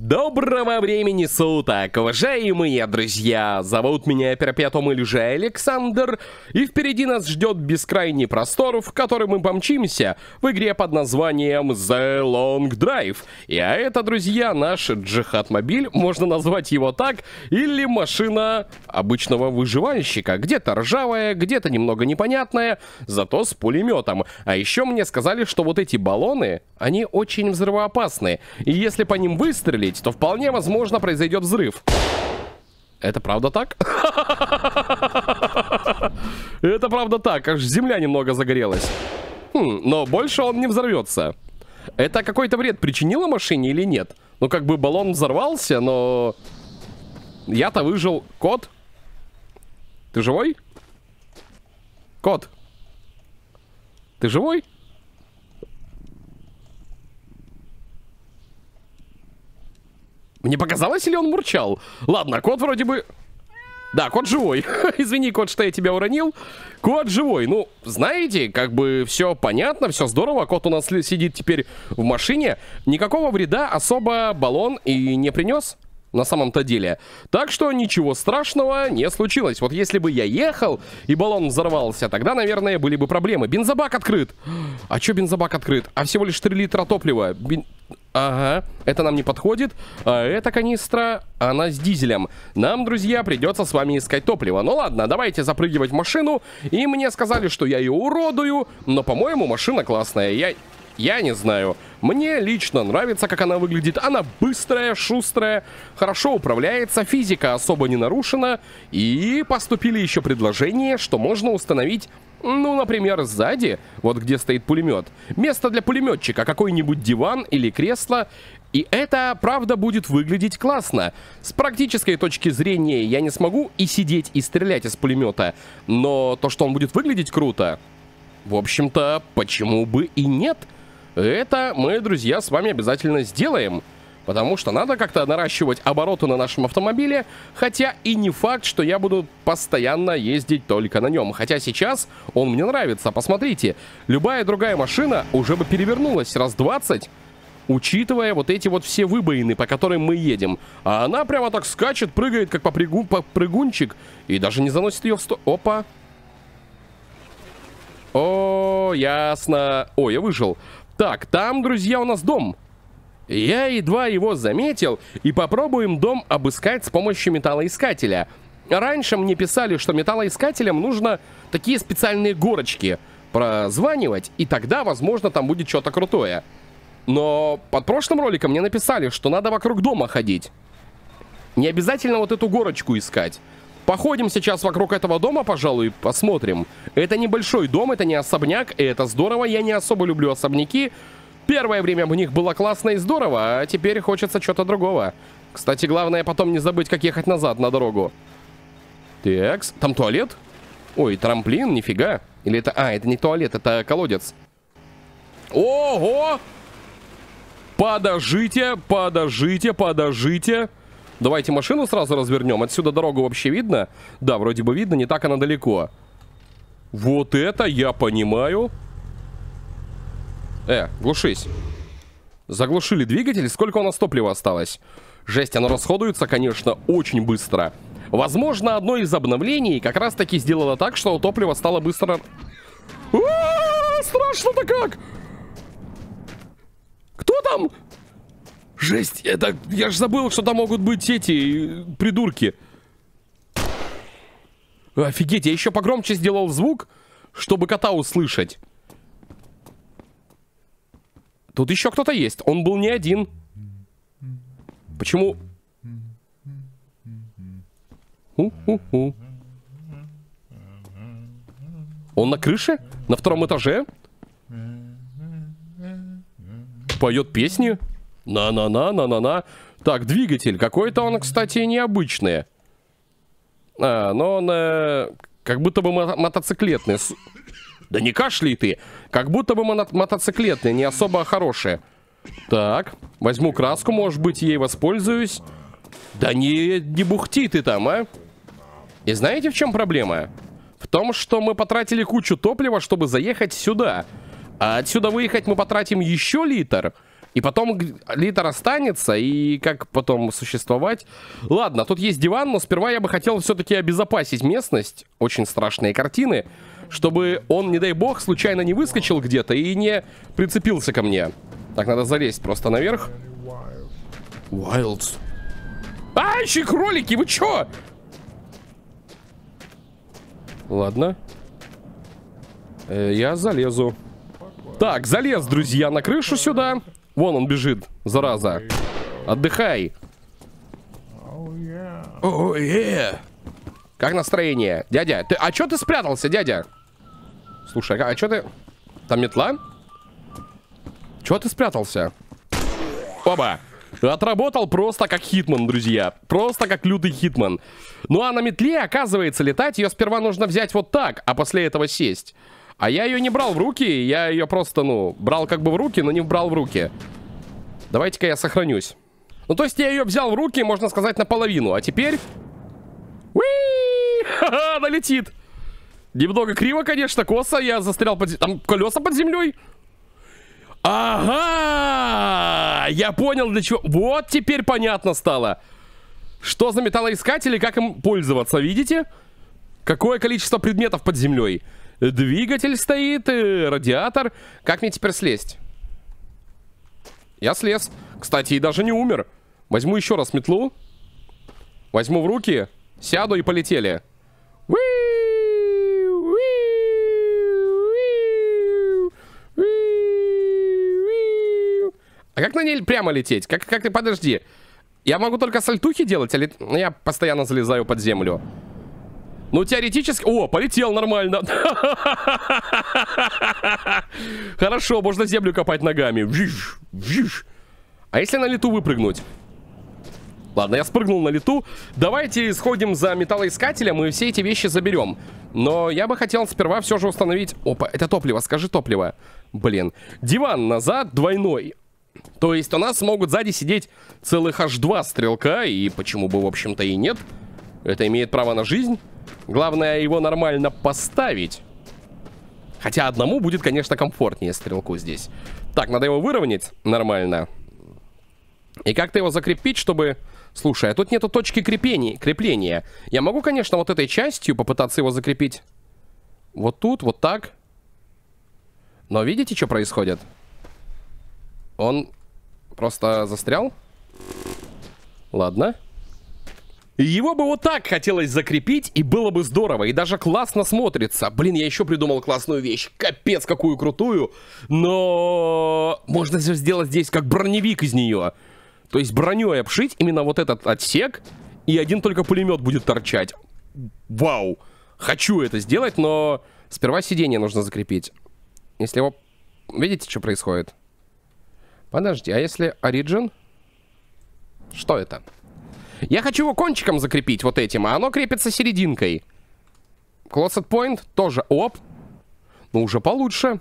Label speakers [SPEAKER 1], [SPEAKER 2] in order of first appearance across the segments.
[SPEAKER 1] Доброго времени суток, уважаемые друзья! Зовут меня Перпетум или же Александр, и впереди нас ждет бескрайний простор, в который мы помчимся в игре под названием The Long Drive. И а это, друзья, наш джихад-мобиль, можно назвать его так, или машина обычного выживальщика. Где-то ржавая, где-то немного непонятная, зато с пулеметом. А еще мне сказали, что вот эти баллоны, они очень взрывоопасны, и если по ним выстрелить, выстрелить, то вполне возможно произойдет взрыв. Это правда так? Это правда так, аж земля немного загорелась. Хм, но больше он не взорвется. Это какой-то вред причинило машине или нет? Ну, как бы баллон взорвался, но... Я-то выжил. Кот? Ты живой? Кот? Ты живой? Мне показалось, или он мурчал? Ладно, кот вроде бы... Да, кот живой. Извини, кот, что я тебя уронил. Кот живой. Ну, знаете, как бы все понятно, все здорово. Кот у нас сидит теперь в машине. Никакого вреда особо баллон и не принес на самом-то деле. Так что ничего страшного не случилось. Вот если бы я ехал и баллон взорвался, тогда, наверное, были бы проблемы. Бензобак открыт. А чё бензобак открыт? А всего лишь 3 литра топлива. Бен... Ага, это нам не подходит. А эта канистра, она с дизелем. Нам, друзья, придется с вами искать топливо. Ну ладно, давайте запрыгивать в машину. И мне сказали, что я ее уродую. Но, по-моему, машина классная. Я я не знаю. Мне лично нравится, как она выглядит. Она быстрая, шустрая, хорошо управляется, физика особо не нарушена. И поступили еще предложения, что можно установить ну, например, сзади, вот где стоит пулемет, место для пулеметчика, какой-нибудь диван или кресло. И это, правда, будет выглядеть классно. С практической точки зрения я не смогу и сидеть, и стрелять из пулемета. Но то, что он будет выглядеть круто, в общем-то, почему бы и нет? Нет. Это мы, друзья, с вами обязательно сделаем. Потому что надо как-то наращивать обороты на нашем автомобиле, хотя и не факт, что я буду постоянно ездить только на нем. Хотя сейчас он мне нравится, посмотрите. Любая другая машина уже бы перевернулась раз 20, учитывая вот эти вот все выбоины, по которым мы едем. А она прямо так скачет, прыгает, как попрыгу, попрыгунчик, и даже не заносит ее в сто... Опа! О, ясно. О, я выжил. Так, там, друзья, у нас дом. Я едва его заметил, и попробуем дом обыскать с помощью металлоискателя. Раньше мне писали, что металлоискателям нужно такие специальные горочки прозванивать, и тогда, возможно, там будет что-то крутое. Но под прошлым роликом мне написали, что надо вокруг дома ходить. Не обязательно вот эту горочку искать. Походим сейчас вокруг этого дома, пожалуй, посмотрим. Это небольшой дом, это не особняк, и это здорово. Я не особо люблю особняки. Первое время в них было классно и здорово, а теперь хочется чего-то другого. Кстати, главное потом не забыть, как ехать назад на дорогу. Такс, там туалет? Ой, трамплин, нифига. Или это... А, это не туалет, это колодец. Ого! Подождите, подождите, подождите. Давайте машину сразу развернем. Отсюда дорогу вообще видно? Да, вроде бы видно, не так она далеко. Вот это я понимаю. Э, глушись. Заглушили двигатель. Сколько у нас топлива осталось? Жесть, оно расходуется, конечно, очень быстро. Возможно, одно из обновлений как раз-таки сделало так, что топливо стало быстро... Страшно-то как! Кто там? Жесть, это... Я ж забыл, что там могут быть эти... Придурки. Офигеть, я еще погромче сделал звук, чтобы кота услышать. Тут еще кто-то есть. Он был не один. Почему... У -у -у. Он на крыше? На втором этаже? Поет песни? На-на-на, на-на-на. Так, двигатель. Какой-то он, кстати, необычный. А, но он э, как будто бы мо мотоциклетный. Да не кашляй ты. Как будто бы мо мотоциклетный, не особо хороший. Так, возьму краску, может быть, ей воспользуюсь. Да не, не бухти ты там, а. И знаете, в чем проблема? В том, что мы потратили кучу топлива, чтобы заехать сюда. А отсюда выехать мы потратим еще литр. И потом литр останется, и как потом существовать? Ладно, тут есть диван, но сперва я бы хотел все-таки обезопасить местность. Очень страшные картины. Чтобы он, не дай бог, случайно не выскочил где-то и не прицепился ко мне. Так, надо залезть просто наверх. Wilds. А, еще кролики, вы чё? Ладно. Э, я залезу. Так, залез, друзья, на крышу сюда. Вон он бежит, зараза. Отдыхай. О, е. Как настроение? Дядя, ты, а чё ты спрятался, дядя? Слушай, а, а чё ты... Там метла? Чё ты спрятался? Оба. Отработал просто как hitman, друзья. Просто как лютый хитман. Ну а на метле, оказывается, летать ее сперва нужно взять вот так, а после этого сесть. А я ее не брал в руки, я ее просто, ну, брал как бы в руки, но не брал в руки. Давайте-ка я сохранюсь. Ну, то есть я ее взял в руки, можно сказать, наполовину. А теперь... Уи! Ха-ха, она летит. Немного криво, конечно, косо. Я застрял под... Там колеса под землей. Ага! Я понял, для чего... Вот теперь понятно стало. Что за металлоискатели, как им пользоваться, видите? Какое количество предметов под землей? Двигатель стоит, э, радиатор. Как мне теперь слезть? Я слез. Кстати, и даже не умер. Возьму еще раз метлу. Возьму в руки, сяду и полетели. А как на ней прямо лететь? Как, как ты, подожди. Я могу только сальтухи делать, а лет... я постоянно залезаю под землю. Ну, теоретически... О, полетел нормально. Хорошо, можно землю копать ногами. Вжиж, вжиж. А если на лету выпрыгнуть? Ладно, я спрыгнул на лету. Давайте сходим за металлоискателем и все эти вещи заберем. Но я бы хотел сперва все же установить... Опа, это топливо, скажи топливо. Блин. Диван назад двойной. То есть у нас могут сзади сидеть целых аж два стрелка, и почему бы, в общем-то, и нет. Это имеет право на жизнь. Главное его нормально поставить. Хотя одному будет, конечно, комфортнее стрелку здесь. Так, надо его выровнять нормально. И как-то его закрепить, чтобы... Слушай, а тут нету точки крепления. крепления. Я могу, конечно, вот этой частью попытаться его закрепить. Вот тут, вот так. Но видите, что происходит? Он просто застрял? Ладно. Его бы вот так хотелось закрепить, и было бы здорово, и даже классно смотрится. Блин, я еще придумал классную вещь. Капец, какую крутую. Но можно сделать здесь как броневик из нее. То есть броней обшить именно вот этот отсек, и один только пулемет будет торчать. Вау. Хочу это сделать, но сперва сиденье нужно закрепить. Если его... Видите, что происходит? Подожди, а если Origin? Что это? Я хочу его кончиком закрепить вот этим, а оно крепится серединкой. Closed point тоже. Оп. Ну, уже получше.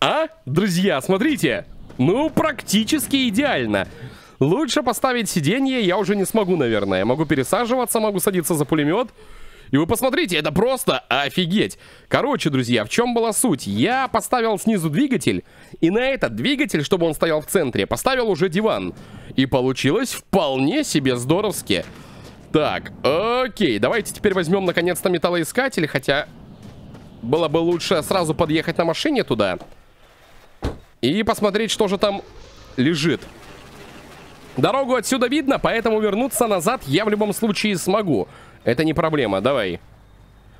[SPEAKER 1] А, друзья, смотрите. Ну, практически идеально. Лучше поставить сиденье я уже не смогу, наверное. Я могу пересаживаться, могу садиться за пулемет. И вы посмотрите, это просто офигеть. Короче, друзья, в чем была суть? Я поставил снизу двигатель, и на этот двигатель, чтобы он стоял в центре, поставил уже диван. И получилось вполне себе здоровски. Так, окей, давайте теперь возьмем наконец-то металлоискатель, хотя было бы лучше сразу подъехать на машине туда. И посмотреть, что же там лежит. Дорогу отсюда видно, поэтому вернуться назад я в любом случае смогу. Это не проблема, давай.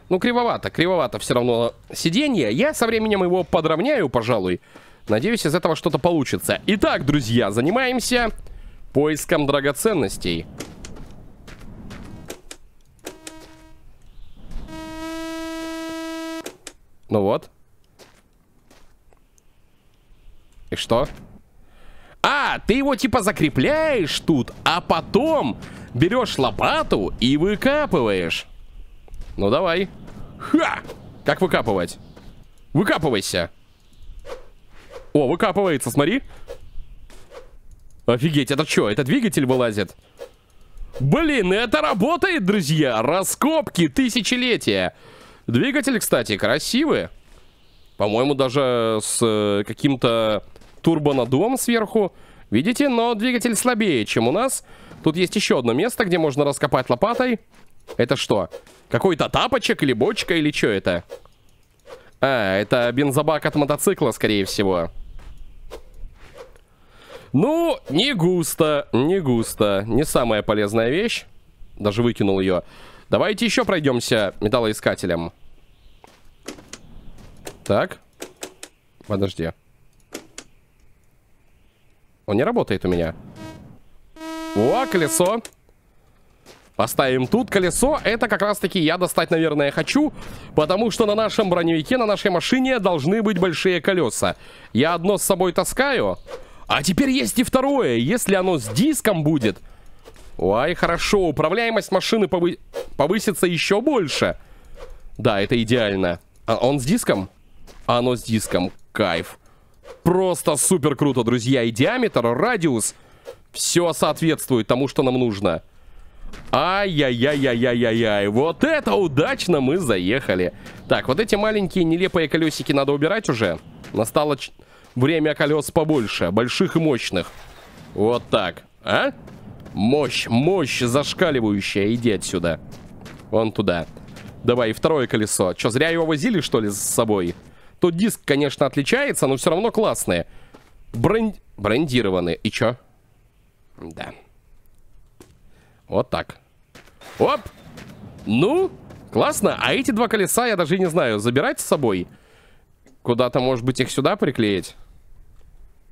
[SPEAKER 1] Ну, кривовато, кривовато все равно сиденье. Я со временем его подровняю, пожалуй. Надеюсь, из этого что-то получится. Итак, друзья, занимаемся поиском драгоценностей. Ну вот. И что? А, ты его типа закрепляешь тут, а потом берешь лопату и выкапываешь. Ну давай. Ха! Как выкапывать? Выкапывайся. О, выкапывается, смотри. Офигеть, это что? Это двигатель вылазит? Блин, это работает, друзья! Раскопки тысячелетия. Двигатель, кстати, красивый. По-моему, даже с э, каким-то турбонаддувом сверху. Видите? Но двигатель слабее, чем у нас. Тут есть еще одно место, где можно раскопать лопатой. Это что? Какой-то тапочек или бочка или что это? А, это бензобак от мотоцикла, скорее всего. Ну, не густо, не густо. Не самая полезная вещь. Даже выкинул ее. Давайте еще пройдемся металлоискателем. Так. Подожди. Он не работает у меня. О, колесо. Поставим тут колесо. Это как раз-таки я достать, наверное, хочу. Потому что на нашем броневике, на нашей машине должны быть большие колеса. Я одно с собой таскаю. А теперь есть и второе. Если оно с диском будет... Ой, хорошо. Управляемость машины повы... повысится еще больше. Да, это идеально. А он с диском? А оно с диском. Кайф. Просто супер круто, друзья. И диаметр, радиус. Все соответствует тому, что нам нужно. Ай-яй-яй-яй-яй-яй. Вот это удачно мы заехали. Так, вот эти маленькие нелепые колесики надо убирать уже. Настало время колес побольше. Больших и мощных. Вот так. А? Мощь, мощь зашкаливающая. Иди отсюда. Вон туда. Давай, второе колесо. Че, зря его возили, что ли, с собой? Тут диск, конечно, отличается, но все равно классные. Брен... Брендированные. И чё? Да. Вот так. Оп! Ну, классно. А эти два колеса, я даже не знаю, забирать с собой? Куда-то, может быть, их сюда приклеить?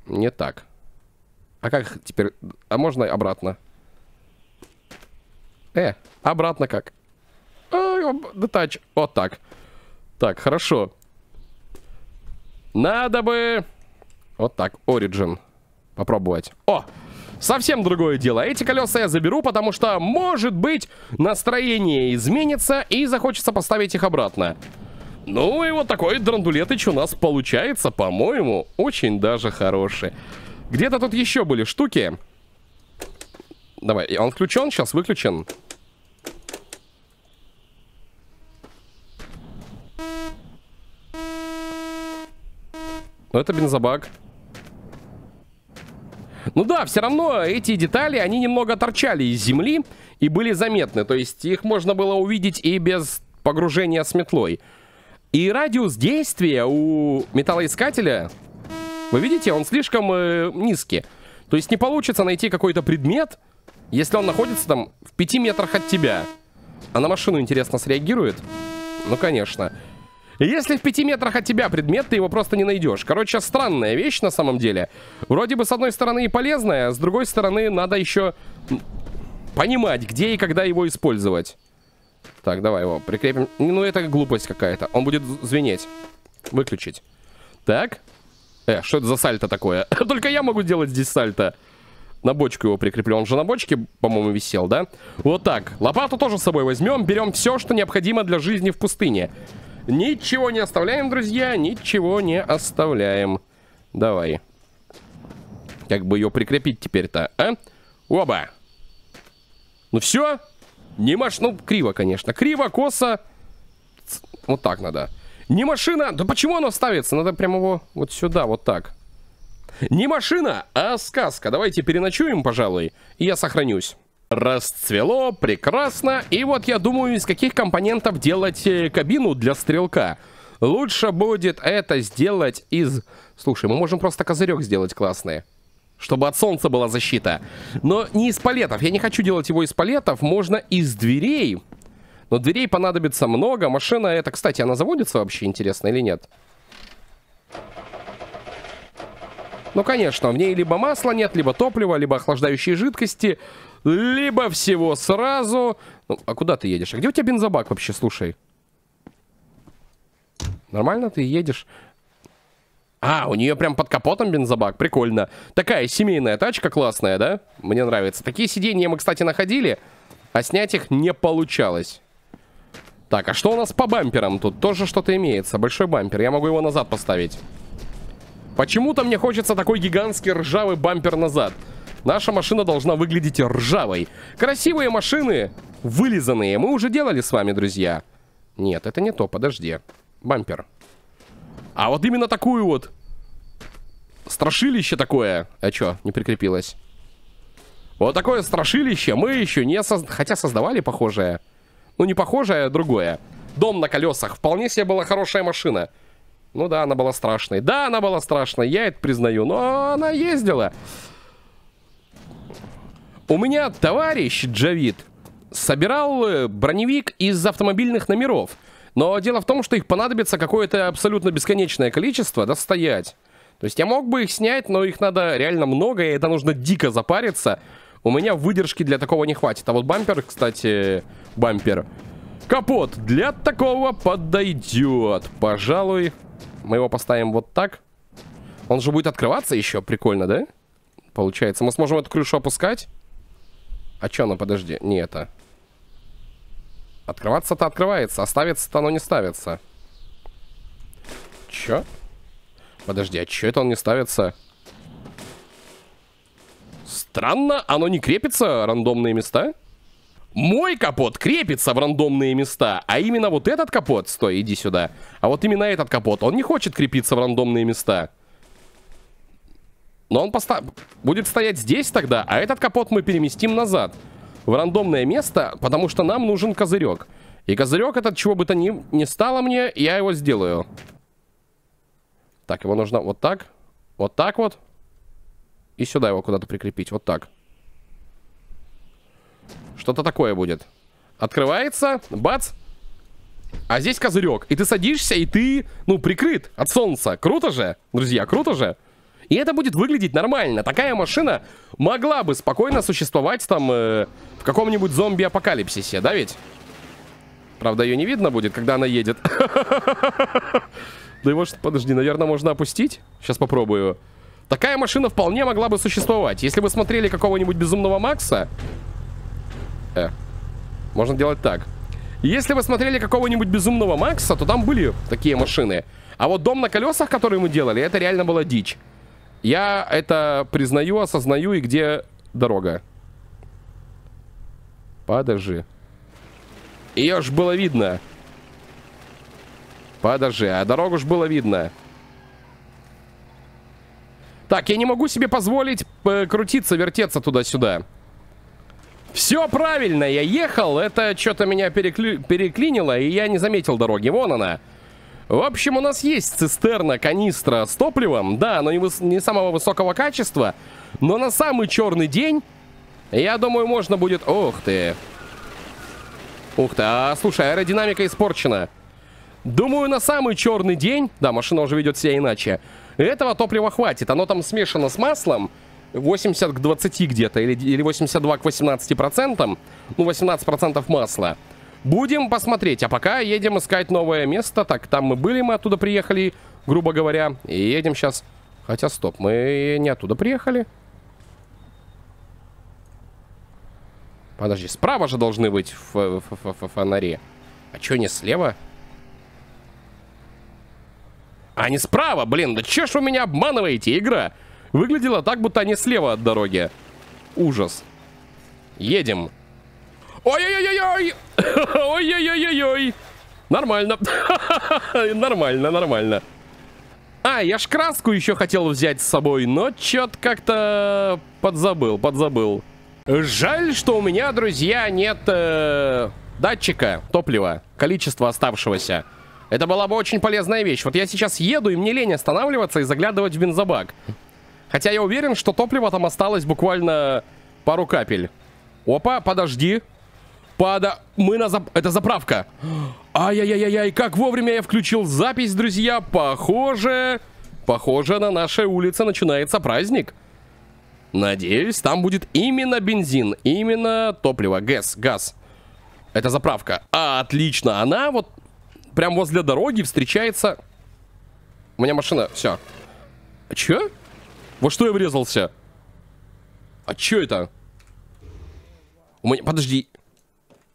[SPEAKER 1] Не так. А как теперь? А можно обратно? Э, обратно как? Детач. Вот так. Так, хорошо. Надо бы... Вот так, Origin. Попробовать. О! Совсем другое дело. Эти колеса я заберу, потому что, может быть, настроение изменится и захочется поставить их обратно. Ну и вот такой драндулетыч у нас получается, по-моему, очень даже хороший. Где-то тут еще были штуки. Давай, он включен, сейчас выключен. Но это бензобак. Ну да, все равно эти детали, они немного торчали из земли и были заметны. То есть их можно было увидеть и без погружения с метлой. И радиус действия у металлоискателя, вы видите, он слишком э, низкий. То есть не получится найти какой-то предмет, если он находится там в 5 метрах от тебя. А на машину, интересно, среагирует? Ну, конечно. Если в пяти метрах от тебя предмет, ты его просто не найдешь. Короче, странная вещь на самом деле. Вроде бы с одной стороны и полезная, а с другой стороны надо еще понимать, где и когда его использовать. Так, давай его прикрепим. Ну, это глупость какая-то. Он будет звенеть. Выключить. Так. Э, что это за сальто такое? Только я могу делать здесь сальто. На бочку его прикреплю. Он же на бочке, по-моему, висел, да? Вот так. Лопату тоже с собой возьмем. Берем все, что необходимо для жизни в пустыне. Ничего не оставляем, друзья, ничего не оставляем. Давай. Как бы ее прикрепить теперь-то, а? Оба. Ну все? Не маш... Ну, криво, конечно. Криво, косо. Вот так надо. Не машина. Да почему оно ставится? Надо прямо его вот сюда, вот так. Не машина, а сказка. Давайте переночуем, пожалуй, и я сохранюсь. Расцвело, прекрасно. И вот я думаю, из каких компонентов делать э, кабину для стрелка. Лучше будет это сделать из... Слушай, мы можем просто козырек сделать классный. Чтобы от солнца была защита. Но не из палетов. Я не хочу делать его из палетов. Можно из дверей. Но дверей понадобится много. Машина эта, кстати, она заводится вообще, интересно, или нет? Ну, конечно, в ней либо масла нет, либо топлива, либо охлаждающие жидкости либо всего сразу. Ну, а куда ты едешь? А где у тебя бензобак вообще, слушай? Нормально ты едешь? А, у нее прям под капотом бензобак, прикольно. Такая семейная тачка классная, да? Мне нравится. Такие сиденья мы, кстати, находили, а снять их не получалось. Так, а что у нас по бамперам? Тут тоже что-то имеется. Большой бампер. Я могу его назад поставить. Почему-то мне хочется такой гигантский ржавый бампер назад. Наша машина должна выглядеть ржавой. Красивые машины, вылизанные, мы уже делали с вами, друзья. Нет, это не то, подожди. Бампер. А вот именно такую вот страшилище такое. А чё, не прикрепилось? Вот такое страшилище мы еще не создали. Хотя создавали похожее. Ну, не похожее, а другое. Дом на колесах. Вполне себе была хорошая машина. Ну да, она была страшной. Да, она была страшной, я это признаю. Но она ездила. У меня товарищ Джавид собирал э, броневик из автомобильных номеров. Но дело в том, что их понадобится какое-то абсолютно бесконечное количество достоять. То есть я мог бы их снять, но их надо реально много, и это нужно дико запариться. У меня выдержки для такого не хватит. А вот бампер, кстати, бампер. Капот для такого подойдет. Пожалуй, мы его поставим вот так. Он же будет открываться еще. Прикольно, да? Получается. Мы сможем эту крышу опускать. А что ну подожди. Не это. Открываться-то открывается. Оставится-то оно не ставится. Чё? Подожди, а чё это он не ставится? Странно, оно не крепится, рандомные места? Мой капот крепится в рандомные места, а именно вот этот капот, стой, иди сюда, а вот именно этот капот, он не хочет крепиться в рандомные места. Но он поста будет стоять здесь тогда, а этот капот мы переместим назад. В рандомное место, потому что нам нужен козырек. И козырек этот, чего бы то ни, не стало мне, я его сделаю. Так, его нужно вот так, вот так вот. И сюда его куда-то прикрепить. Вот так. Что-то такое будет. Открывается, бац. А здесь козырек. И ты садишься, и ты, ну, прикрыт от солнца. Круто же, друзья, круто же. И это будет выглядеть нормально. Такая машина могла бы спокойно существовать там э, в каком-нибудь зомби-апокалипсисе, да ведь? Правда, ее не видно будет, когда она едет. Да его, подожди, наверное, можно опустить? Сейчас попробую. Такая машина вполне могла бы существовать. Если вы смотрели какого-нибудь Безумного Макса... Э, можно делать так. Если вы смотрели какого-нибудь Безумного Макса, то там были такие машины. А вот дом на колесах, который мы делали, это реально была дичь. Я это признаю, осознаю, и где дорога? Подожди. Ее ж было видно. Подожди, а дорогу ж было видно. Так, я не могу себе позволить э, крутиться, вертеться туда-сюда. Все правильно, я ехал, это что-то меня перекли... переклинило, и я не заметил дороги. Вон она. В общем, у нас есть цистерна, канистра с топливом. Да, но не, выс... не самого высокого качества. Но на самый черный день, я думаю, можно будет... Ух ты. Ух ты, а слушай, аэродинамика испорчена. Думаю, на самый черный день... Да, машина уже ведет себя иначе. Этого топлива хватит. Оно там смешано с маслом. 80 к 20 где-то. Или, или 82 к 18 процентам. Ну, 18 процентов масла. Будем посмотреть. А пока едем искать новое место. Так, там мы были, мы оттуда приехали, грубо говоря. И едем сейчас... Хотя, стоп, мы не оттуда приехали. Подожди, справа же должны быть фонаре. А что, не слева? А не справа, блин, да че ж вы меня обманываете, игра? Выглядела так, будто они слева от дороги. Ужас. Едем. Ой-ой-ой-ой! Ой-ой-ой-ой! Нормально. нормально, нормально. А, я ж краску еще хотел взять с собой, но чё-то как-то подзабыл, подзабыл. Жаль, что у меня, друзья, нет э, датчика топлива, количества оставшегося. Это была бы очень полезная вещь. Вот я сейчас еду, и мне лень останавливаться и заглядывать в бензобак. Хотя я уверен, что топлива там осталось буквально пару капель. Опа, подожди. Пада... Мы на... Зап... Это заправка. Ай-яй-яй-яй, как вовремя я включил запись, друзья. Похоже... Похоже, на нашей улице начинается праздник. Надеюсь, там будет именно бензин, именно топливо, газ, газ. Это заправка. А, отлично. Она вот прям возле дороги встречается... У меня машина... Все. А чё? Во что я врезался? А чё это? У меня... Подожди.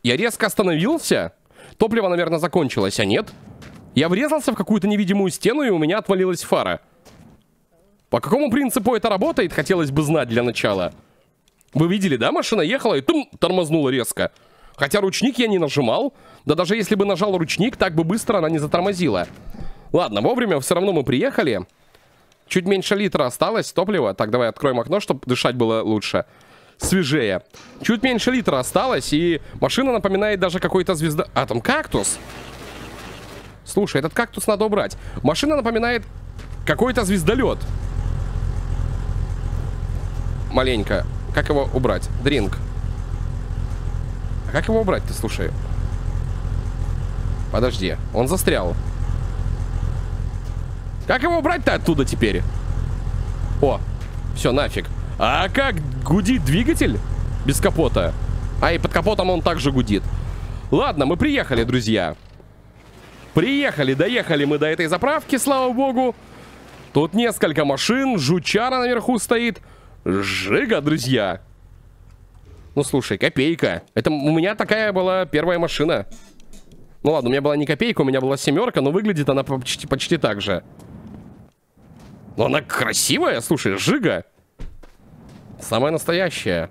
[SPEAKER 1] Я резко остановился? Топливо, наверное, закончилось, а нет? Я врезался в какую-то невидимую стену, и у меня отвалилась фара. По какому принципу это работает, хотелось бы знать для начала. Вы видели, да? Машина ехала и тум, тормознула резко. Хотя ручник я не нажимал. Да даже если бы нажал ручник, так бы быстро она не затормозила. Ладно, вовремя все равно мы приехали. Чуть меньше литра осталось топлива. Так, давай откроем окно, чтобы дышать было лучше. Свежее. Чуть меньше литра осталось, и машина напоминает даже какой-то звезда... А, там кактус. Слушай, этот кактус надо убрать. Машина напоминает какой-то звездолет. Маленько. Как его убрать? Дринк. А как его убрать-то, слушай? Подожди, он застрял. Как его убрать-то оттуда теперь? О, все, нафиг. А как гудит двигатель без капота? А, и под капотом он также гудит. Ладно, мы приехали, друзья. Приехали, доехали мы до этой заправки, слава богу. Тут несколько машин, жучара наверху стоит. Жига, друзья. Ну, слушай, копейка. Это у меня такая была первая машина. Ну ладно, у меня была не копейка, у меня была семерка, но выглядит она почти, почти так же. Но она красивая, слушай, жига. Самая настоящая.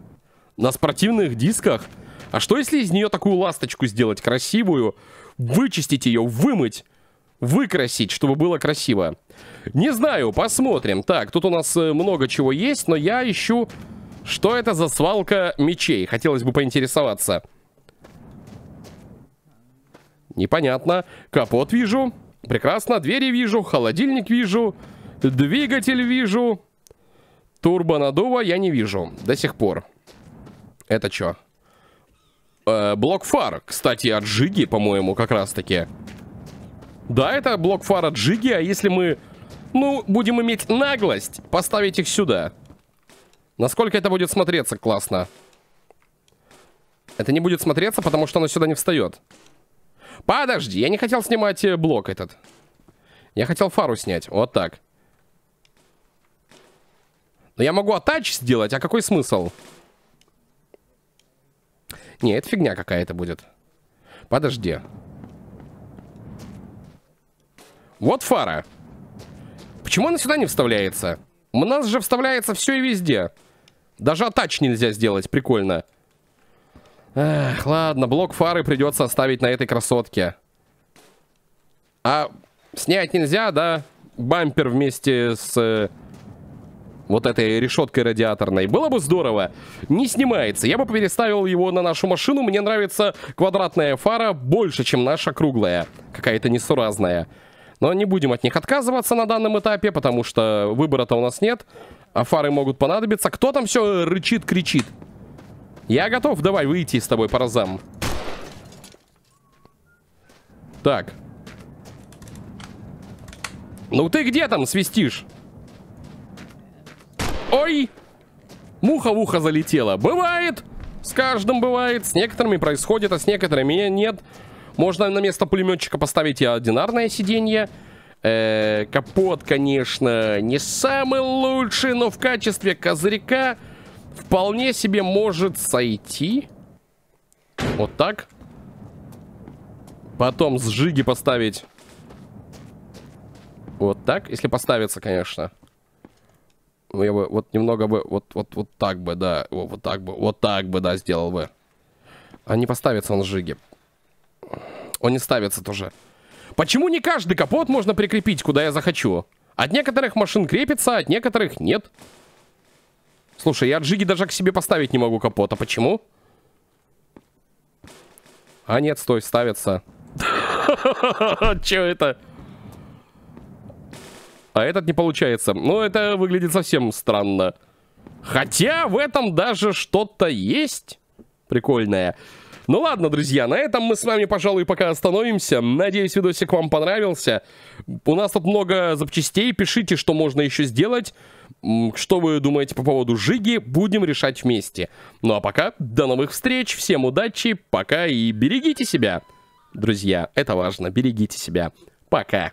[SPEAKER 1] На спортивных дисках. А что если из нее такую ласточку сделать красивую, вычистить ее, вымыть, выкрасить, чтобы было красиво? Не знаю, посмотрим. Так, тут у нас э, много чего есть, но я ищу, что это за свалка мечей. Хотелось бы поинтересоваться. Непонятно. Капот вижу. Прекрасно. Двери вижу. Холодильник вижу. Двигатель вижу. Турбонаддува я не вижу до сих пор. Это что? Э, блок фар, кстати, от Жиги, по-моему, как раз-таки. Да, это блок фар от Жиги, а если мы, ну, будем иметь наглость поставить их сюда? Насколько это будет смотреться классно? Это не будет смотреться, потому что оно сюда не встает. Подожди, я не хотел снимать э, блок этот. Я хотел фару снять, вот так. Но я могу атач сделать, а какой смысл? Не, это фигня какая-то будет. Подожди. Вот фара. Почему она сюда не вставляется? У нас же вставляется все и везде. Даже атач нельзя сделать, прикольно. Эх, ладно, блок фары придется оставить на этой красотке. А снять нельзя, да? Бампер вместе с э, вот этой решеткой радиаторной. Было бы здорово. Не снимается. Я бы переставил его на нашу машину. Мне нравится квадратная фара больше, чем наша круглая. Какая-то несуразная. Но не будем от них отказываться на данном этапе, потому что выбора-то у нас нет. А фары могут понадобиться. Кто там все рычит, кричит? Я готов, давай, выйти с тобой по разам. Так. Ну ты где там свистишь? Ой! Муха в ухо залетела. Бывает! С каждым бывает. С некоторыми происходит, а с некоторыми нет. Можно на место пулеметчика поставить и одинарное сиденье. Э -э, капот, конечно, не самый лучший, но в качестве козырька вполне себе может сойти. Вот так. Потом с жиги поставить. Вот так, если поставится, конечно. Ну, я бы вот немного бы, вот, вот, вот так бы, да, вот, так бы, вот так бы, да, сделал бы. А не поставится он сжиги. Он не ставится тоже. Почему не каждый капот можно прикрепить, куда я захочу? От некоторых машин крепится, от некоторых нет. Слушай, я джиги даже к себе поставить не могу капота. Почему? А нет, стой, ставится. Че это? А этот не получается. Ну, это выглядит совсем странно. Хотя в этом даже что-то есть прикольное. Ну ладно, друзья, на этом мы с вами, пожалуй, пока остановимся. Надеюсь, видосик вам понравился. У нас тут много запчастей. Пишите, что можно еще сделать. Что вы думаете по поводу Жиги, будем решать вместе. Ну а пока, до новых встреч, всем удачи, пока и берегите себя. Друзья, это важно, берегите себя. Пока.